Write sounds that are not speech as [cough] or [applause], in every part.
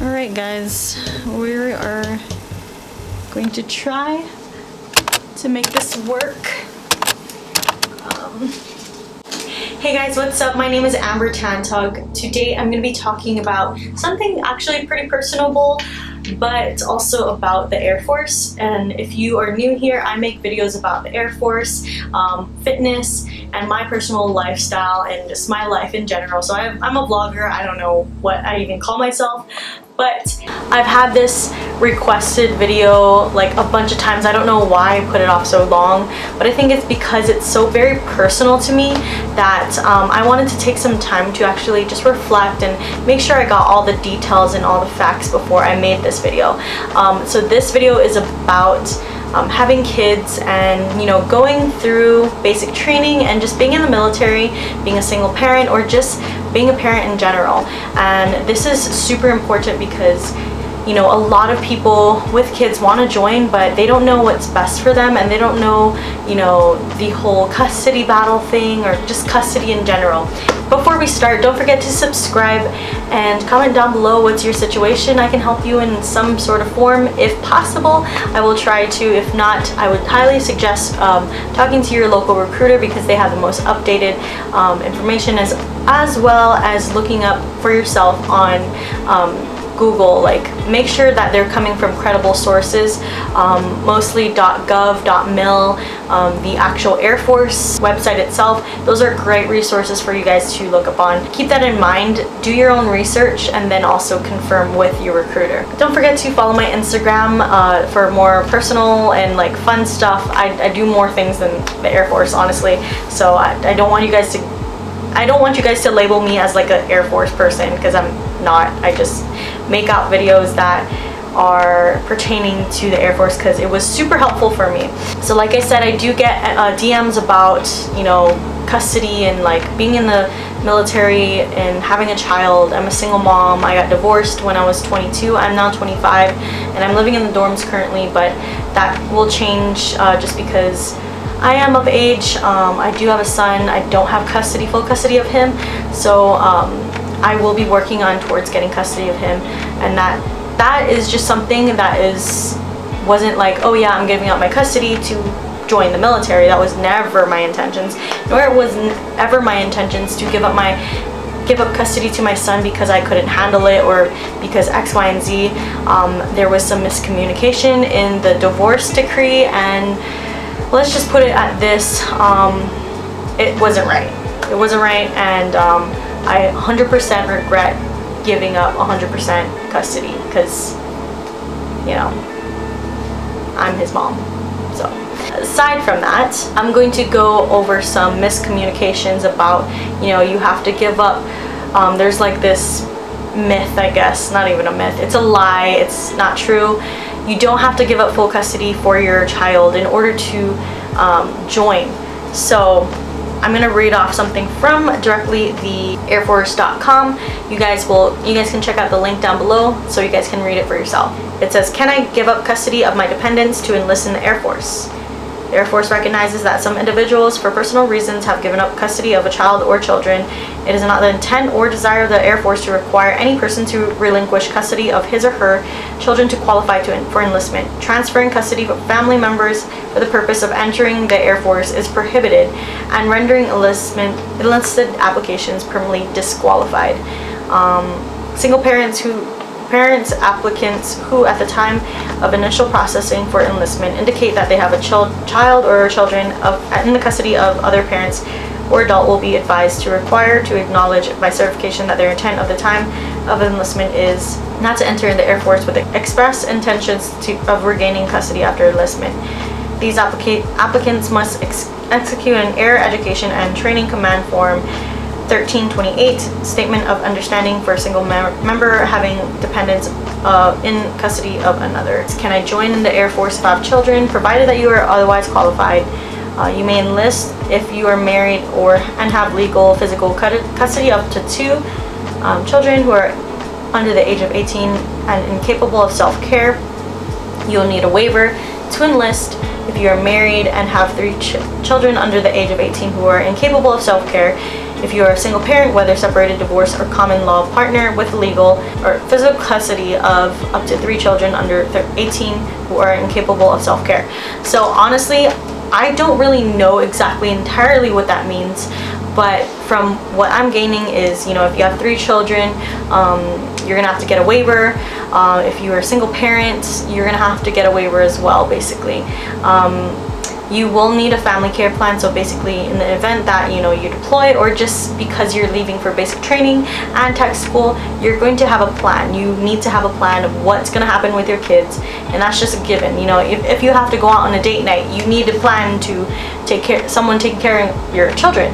Alright guys, we are going to try to make this work. Um, hey guys, what's up? My name is Amber Tantug. Today I'm going to be talking about something actually pretty personable but it's also about the Air Force. And if you are new here, I make videos about the Air Force, um, fitness, and my personal lifestyle and just my life in general. So I'm, I'm a vlogger. I don't know what I even call myself, but I've had this requested video like a bunch of times. I don't know why I put it off so long, but I think it's because it's so very personal to me that um, I wanted to take some time to actually just reflect and make sure I got all the details and all the facts before I made this video. Um, so this video is about um, having kids and you know going through basic training and just being in the military being a single parent or just being a parent in general. And this is super important because you know a lot of people with kids want to join but they don't know what's best for them and they don't know you know the whole custody battle thing or just custody in general. Before we start don't forget to subscribe and comment down below what's your situation. I can help you in some sort of form if possible. I will try to. If not I would highly suggest um, talking to your local recruiter because they have the most updated um, information as as well as looking up for yourself on um, Google, like make sure that they're coming from credible sources, um, mostly .gov, .mil, um, the actual Air Force website itself. Those are great resources for you guys to look up on. Keep that in mind, do your own research, and then also confirm with your recruiter. Don't forget to follow my Instagram uh, for more personal and like fun stuff. I, I, do more things than the Air Force, honestly, so I, I don't want you guys to I don't want you guys to label me as like an Air Force person because I'm not. I just make out videos that are pertaining to the Air Force because it was super helpful for me. So like I said, I do get uh, DMs about, you know, custody and like being in the military and having a child. I'm a single mom. I got divorced when I was 22. I'm now 25 and I'm living in the dorms currently, but that will change uh, just because I am of age. Um, I do have a son. I don't have custody, full custody of him. So um, I will be working on towards getting custody of him. And that that is just something that is wasn't like, oh yeah, I'm giving up my custody to join the military. That was never my intentions. Nor it was ever my intentions to give up my give up custody to my son because I couldn't handle it or because X, Y, and Z. Um, there was some miscommunication in the divorce decree and let's just put it at this um, it wasn't right it wasn't right and um, I 100% regret giving up 100% custody because you know I'm his mom so aside from that I'm going to go over some miscommunications about you know you have to give up um, there's like this myth I guess not even a myth it's a lie it's not true you don't have to give up full custody for your child in order to um, join. So I'm gonna read off something from directly the airforce.com. You guys will, you guys can check out the link down below so you guys can read it for yourself. It says, can I give up custody of my dependents to enlist in the Air Force? The Air Force recognizes that some individuals, for personal reasons, have given up custody of a child or children. It is not the intent or desire of the Air Force to require any person to relinquish custody of his or her children to qualify to, for enlistment. Transferring custody of family members for the purpose of entering the Air Force is prohibited and rendering enlistment, enlisted applications permanently disqualified. Um, single parents who Parents, applicants who at the time of initial processing for enlistment indicate that they have a child or children of, in the custody of other parents or adult will be advised to require to acknowledge by certification that their intent of the time of enlistment is not to enter the Air Force with express intentions to, of regaining custody after enlistment. These applica applicants must ex execute an Air Education and Training Command Form 1328 Statement of Understanding for a single member having dependents uh, in custody of another. Can I join in the Air Force if I have children, provided that you are otherwise qualified? Uh, you may enlist if you are married or and have legal physical custody up to two um, children who are under the age of 18 and incapable of self-care. You'll need a waiver to enlist if you are married and have three ch children under the age of 18 who are incapable of self-care If you are a single parent, whether separated, divorced, or common law partner with legal or physical custody of up to three children under 18 who are incapable of self-care. So honestly, I don't really know exactly entirely what that means, but from what I'm gaining is, you know, if you have three children, um, you're gonna have to get a waiver. Uh, if you are a single parent, you're gonna have to get a waiver as well, basically. Um, you will need a family care plan. So basically in the event that you know you deploy or just because you're leaving for basic training and tech school you're going to have a plan. You need to have a plan of what's going to happen with your kids and that's just a given. You know if, if you have to go out on a date night you need a plan to take care someone taking care of your children.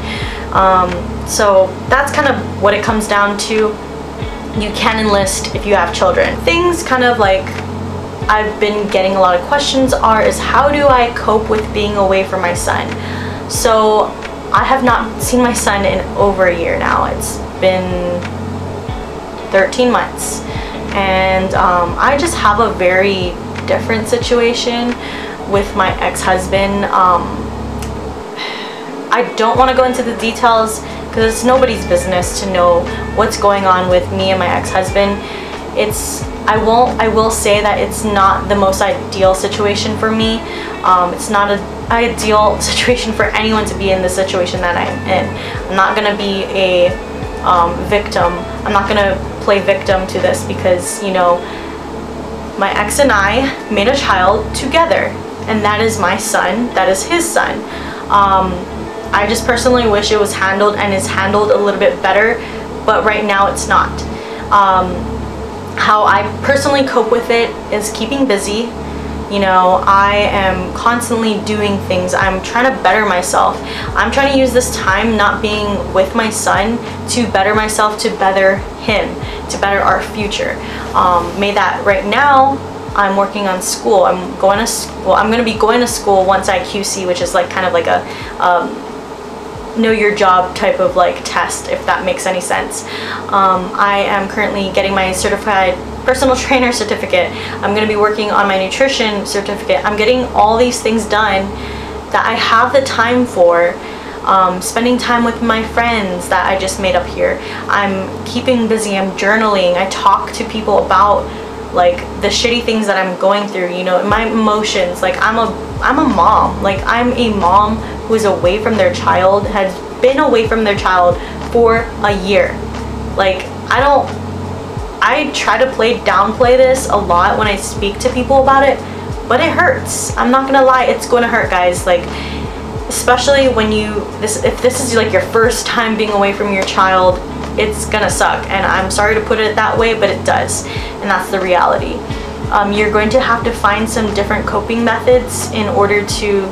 Um, so that's kind of what it comes down to. You can enlist if you have children. Things kind of like I've been getting a lot of questions are is how do I cope with being away from my son? So I have not seen my son in over a year now. It's been 13 months and um, I just have a very different situation with my ex-husband. Um, I don't want to go into the details because it's nobody's business to know what's going on with me and my ex-husband. It's I won't I will say that it's not the most ideal situation for me. Um, it's not an ideal [laughs] situation for anyone to be in the situation that I'm in. I'm not gonna be a um, victim. I'm not gonna play victim to this because you know my ex and I made a child together and that is my son. That is his son. Um, I just personally wish it was handled and is handled a little bit better but right now it's not. Um, how I personally cope with it is keeping busy. You know, I am constantly doing things. I'm trying to better myself. I'm trying to use this time not being with my son to better myself, to better him, to better our future. Um, may that right now, I'm working on school. I'm going to school. I'm going to be going to school once I QC, which is like kind of like a um, know your job type of like test if that makes any sense. Um, I am currently getting my certified personal trainer certificate. I'm going to be working on my nutrition certificate. I'm getting all these things done that I have the time for. Um, spending time with my friends that I just made up here. I'm keeping busy, I'm journaling, I talk to people about like the shitty things that I'm going through, you know, my emotions. Like I'm a I'm a mom. Like I'm a mom who is away from their child, has been away from their child for a year. Like, I don't, I try to play, downplay this a lot when I speak to people about it, but it hurts. I'm not gonna lie, it's gonna hurt, guys. Like, especially when you, this, if this is like your first time being away from your child, it's gonna suck. And I'm sorry to put it that way, but it does. And that's the reality. Um, you're going to have to find some different coping methods in order to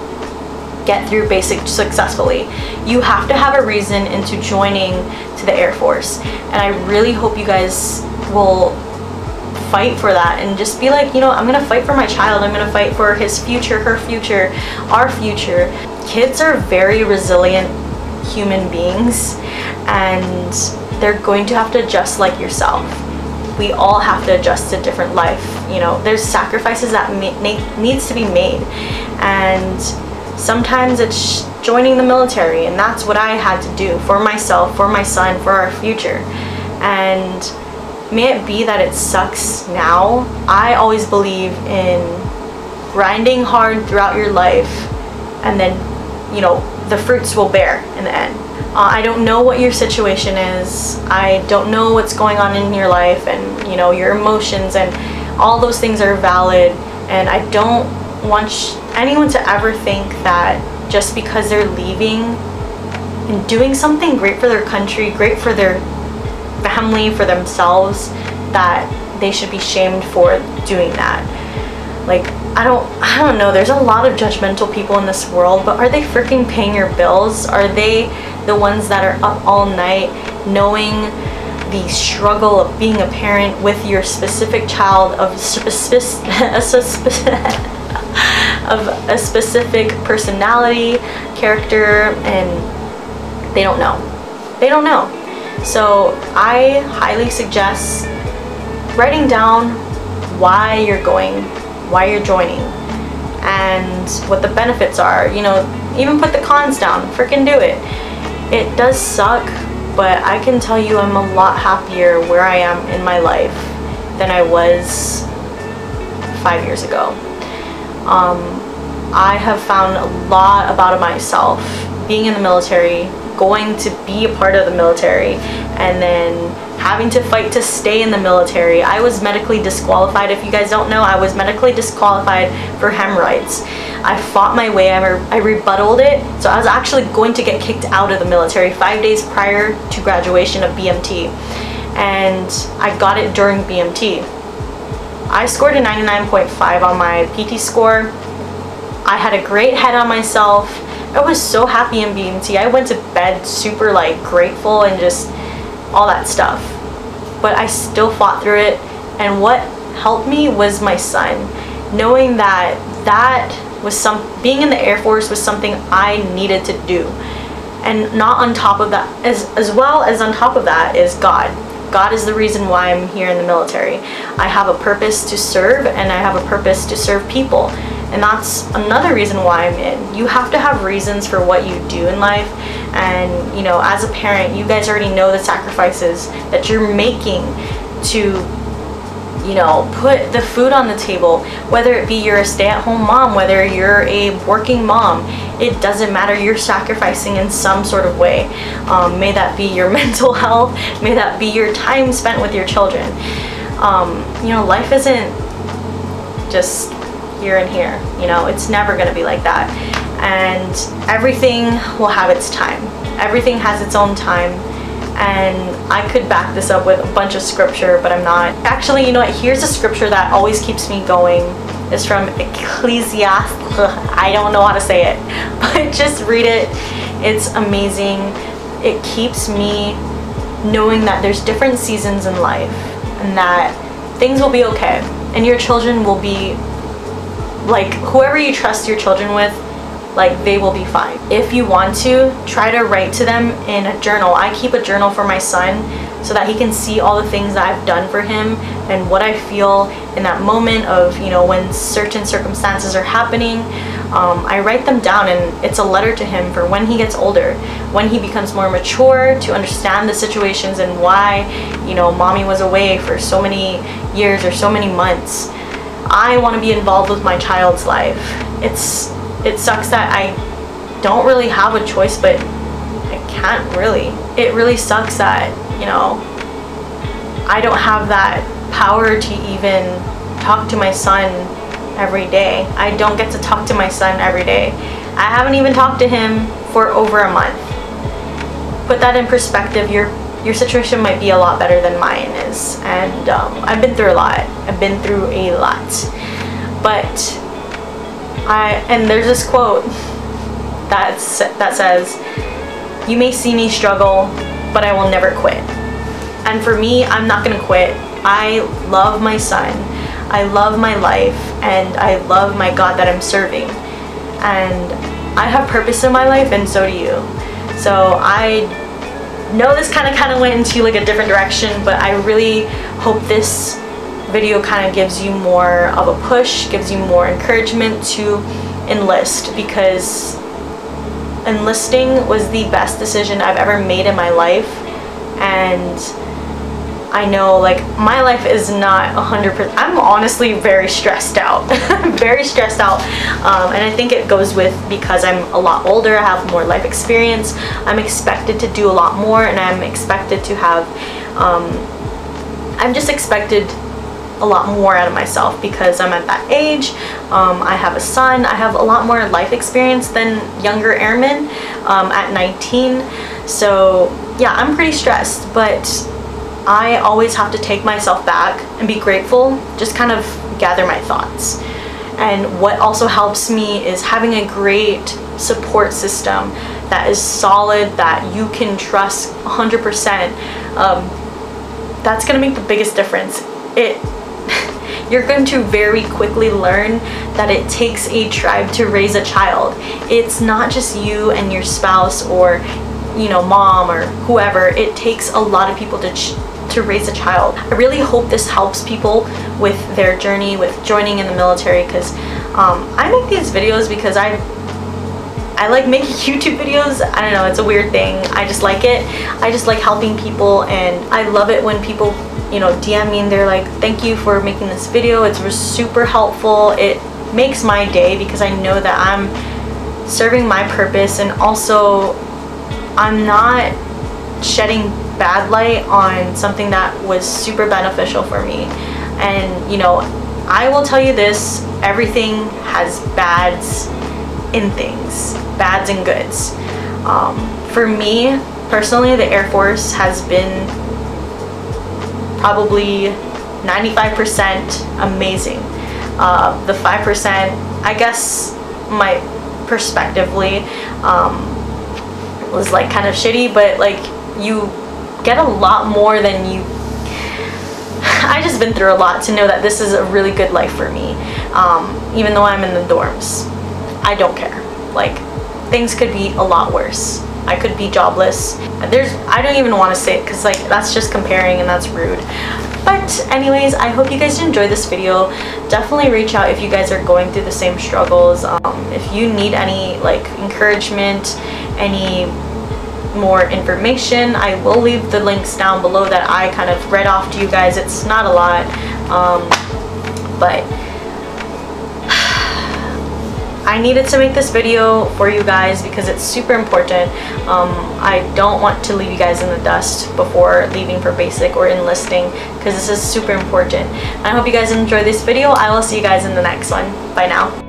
get through basic successfully. You have to have a reason into joining to the Air Force. And I really hope you guys will fight for that and just be like, you know, I'm gonna fight for my child. I'm gonna fight for his future, her future, our future. Kids are very resilient human beings and they're going to have to adjust like yourself. We all have to adjust to different life. You know, there's sacrifices that needs to be made and Sometimes it's joining the military, and that's what I had to do for myself, for my son, for our future. And may it be that it sucks now. I always believe in grinding hard throughout your life, and then, you know, the fruits will bear in the end. Uh, I don't know what your situation is. I don't know what's going on in your life and, you know, your emotions and all those things are valid. And I don't want anyone to ever think that just because they're leaving and doing something great for their country, great for their family, for themselves, that they should be shamed for doing that. Like, I don't, I don't know, there's a lot of judgmental people in this world, but are they freaking paying your bills? Are they the ones that are up all night knowing the struggle of being a parent with your specific child of specific, [laughs] [laughs] of a specific personality, character, and they don't know. They don't know. So I highly suggest writing down why you're going, why you're joining, and what the benefits are. You know, even put the cons down. Freaking do it. it does suck, but I can tell you I'm a lot happier where I am in my life than I was five years ago. Um, I have found a lot about myself being in the military, going to be a part of the military, and then having to fight to stay in the military. I was medically disqualified. If you guys don't know, I was medically disqualified for hemorrhoids. I fought my way, I, re I rebutted it. So I was actually going to get kicked out of the military five days prior to graduation of BMT. And I got it during BMT. I scored a 99.5 on my PT score. I had a great head on myself. I was so happy in BMT. I went to bed super like grateful and just all that stuff. But I still fought through it. And what helped me was my son. Knowing that that was some, being in the Air Force was something I needed to do. And not on top of that, as, as well as on top of that is God. God is the reason why I'm here in the military. I have a purpose to serve and I have a purpose to serve people. And that's another reason why I'm in. You have to have reasons for what you do in life. And, you know, as a parent, you guys already know the sacrifices that you're making to you know, put the food on the table, whether it be you're a stay-at-home mom, whether you're a working mom, it doesn't matter, you're sacrificing in some sort of way. Um, may that be your [laughs] mental health, may that be your time spent with your children. Um, you know, life isn't just here and here. You know, it's never to be like that. And everything will have its time. Everything has its own time. And I could back this up with a bunch of scripture, but I'm not. Actually, you know what? Here's a scripture that always keeps me going. It's from Ecclesiastes. [laughs] I don't know how to say it, [laughs] but just read it. It's amazing. It keeps me knowing that there's different seasons in life and that things will be okay and your children will be like whoever you trust your children with like they will be fine. If you want to try to write to them in a journal. I keep a journal for my son so that he can see all the things that i've done for him and what i feel in that moment of you know when certain circumstances are happening. Um, i write them down and it's a letter to him for when he gets older when he becomes more mature to understand the situations and why you know mommy was away for so many years or so many months I want to be involved with my child's life. It's it sucks that I don't really have a choice, but I can't really. It really sucks that, you know, I don't have that power to even talk to my son every day. I don't get to talk to my son every day. I haven't even talked to him for over a month. Put that in perspective, you're your situation might be a lot better than mine is. And um, I've been through a lot. I've been through a lot. But I, and there's this quote that's, that says, you may see me struggle, but I will never quit. And for me, I'm not gonna quit. I love my son. I love my life and I love my God that I'm serving. And I have purpose in my life and so do you. So I know this kind of kind of went into like a different direction, but I really hope this video kind of gives you more of a push, gives you more encouragement to enlist because enlisting was the best decision I've ever made in my life and I know like my life is not 100%. I'm honestly very stressed out. [laughs] very stressed out. Um, and I think it goes with because I'm a lot older, I have more life experience. I'm expected to do a lot more and I'm expected to have, um, I'm just expected a lot more out of myself because I'm at that age. Um, I have a son. I have a lot more life experience than younger airmen um, at 19. So yeah, I'm pretty stressed, but I always have to take myself back and be grateful, just kind of gather my thoughts. And what also helps me is having a great support system that is solid, that you can trust 100%. Um, that's gonna make the biggest difference. It, [laughs] you're going to very quickly learn that it takes a tribe to raise a child. It's not just you and your spouse or you know mom or whoever it takes a lot of people to to raise a child. I really hope this helps people with their journey with joining in the military because um, I make these videos because I I like making [laughs] YouTube videos. I don't know, it's a weird thing. I just like it. I just like helping people and I love it when people, you know, DM me and they're like, thank you for making this video. It's super helpful. It makes my day because I know that I'm serving my purpose and also I'm not shedding bad light on something that was super beneficial for me. And you know, I will tell you this, everything has bads in things, bads and goods. Um, for me, personally, the Air Force has been probably 95% amazing. Uh, the 5%, I guess, my perspectively, um, was like kind of shitty, but like you get a lot more than you [sighs] I just been through a lot to know that this is a really good life for me. Um, even though I'm in the dorms, I don't care. Like, things could be a lot worse. I could be jobless. There's, I don't even want to say it because like that's just comparing and that's rude. But anyways, I hope you guys enjoyed this video. Definitely reach out if you guys are going through the same struggles. Um, if you need any like encouragement, any more information, I will leave the links down below that I kind of read off to you guys. It's not a lot, um, but I needed to make this video for you guys because it's super important. Um, I don't want to leave you guys in the dust before leaving for basic or enlisting because this is super important. I hope you guys enjoy this video. I will see you guys in the next one. Bye now.